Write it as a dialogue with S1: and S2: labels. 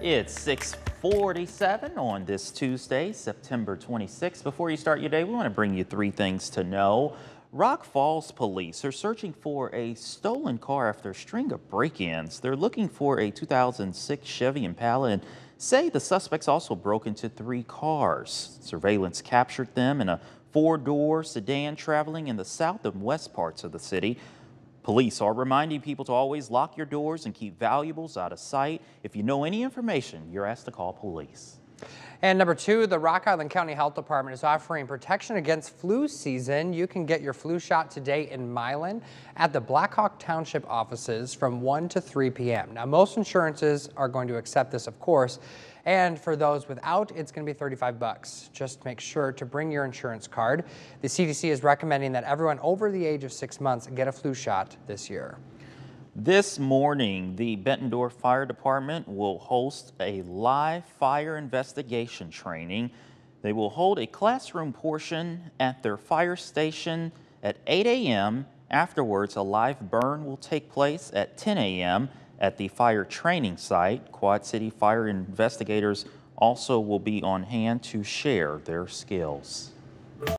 S1: It's 647 on this Tuesday, September 26th. Before you start your day, we want to bring you three things to know. Rock Falls police are searching for a stolen car after a string of break-ins. They're looking for a 2006 Chevy Impala and say the suspects also broke into three cars. Surveillance captured them in a four-door sedan traveling in the south and west parts of the city. Police are reminding people to always lock your doors and keep valuables out of sight. If you know any information, you're asked to call police.
S2: And number two, the Rock Island County Health Department is offering protection against flu season. You can get your flu shot today in Milan at the Blackhawk Township offices from 1 to 3 p.m. Now, most insurances are going to accept this, of course. And for those without, it's going to be 35 bucks. Just make sure to bring your insurance card. The CDC is recommending that everyone over the age of six months get a flu shot this year.
S1: This morning, the Bettendorf Fire Department will host a live fire investigation training. They will hold a classroom portion at their fire station at 8 a.m. Afterwards, a live burn will take place at 10 a.m. at the fire training site. Quad City fire investigators also will be on hand to share their skills.